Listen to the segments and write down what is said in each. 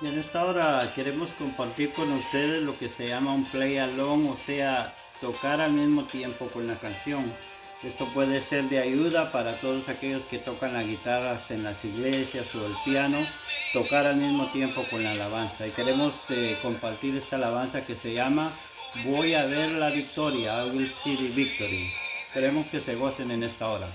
Y en esta hora queremos compartir con ustedes lo que se llama un play along, o sea, tocar al mismo tiempo con la canción. Esto puede ser de ayuda para todos aquellos que tocan las guitarras en las iglesias o el piano, tocar al mismo tiempo con la alabanza. Y queremos eh, compartir esta alabanza que se llama Voy a ver la victoria, I will see the victory. Queremos que se gocen en esta hora.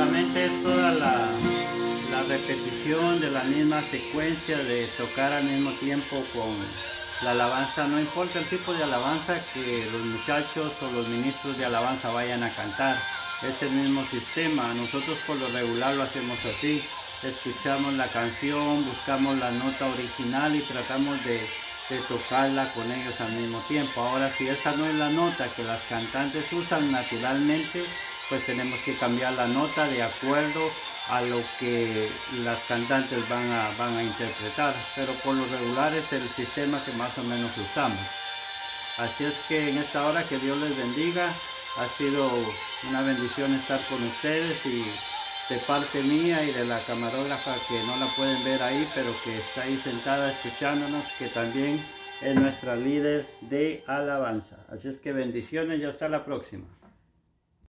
Básicamente es toda la, repetición de la misma secuencia de tocar al mismo tiempo con la alabanza. No importa el tipo de alabanza que los muchachos o los ministros de alabanza vayan a cantar. Es el mismo sistema. Nosotros por lo regular lo hacemos así. Escuchamos la canción, buscamos la nota original y tratamos de tocarla con ellos al mismo tiempo. Ahora si esa no es la nota que las cantantes usan naturalmente, pues tenemos que cambiar la nota de acuerdo a lo que las cantantes van a, van a interpretar, pero por lo regular es el sistema que más o menos usamos. Así es que en esta hora que Dios les bendiga, ha sido una bendición estar con ustedes y de parte mía y de la camarógrafa que no la pueden ver ahí, pero que está ahí sentada escuchándonos, que también es nuestra líder de alabanza. Así es que bendiciones y hasta la próxima.